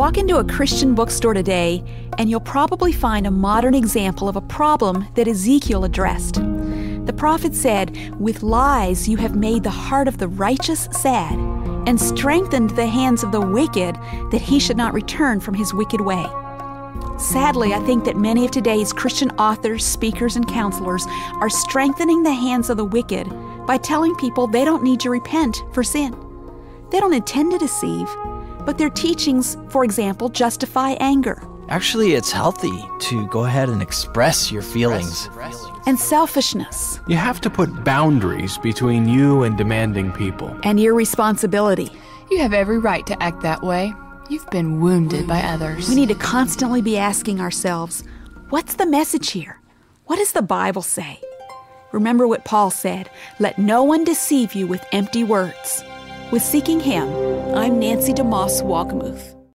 Walk into a Christian bookstore today, and you'll probably find a modern example of a problem that Ezekiel addressed. The prophet said, With lies you have made the heart of the righteous sad, and strengthened the hands of the wicked, that he should not return from his wicked way. Sadly, I think that many of today's Christian authors, speakers, and counselors are strengthening the hands of the wicked by telling people they don't need to repent for sin. They don't intend to deceive, but their teachings, for example, justify anger. Actually, it's healthy to go ahead and express your feelings. And selfishness. You have to put boundaries between you and demanding people. And irresponsibility. You have every right to act that way. You've been wounded by others. We need to constantly be asking ourselves, what's the message here? What does the Bible say? Remember what Paul said let no one deceive you with empty words. With Seeking Him, I'm Nancy DeMoss Wolgemuth.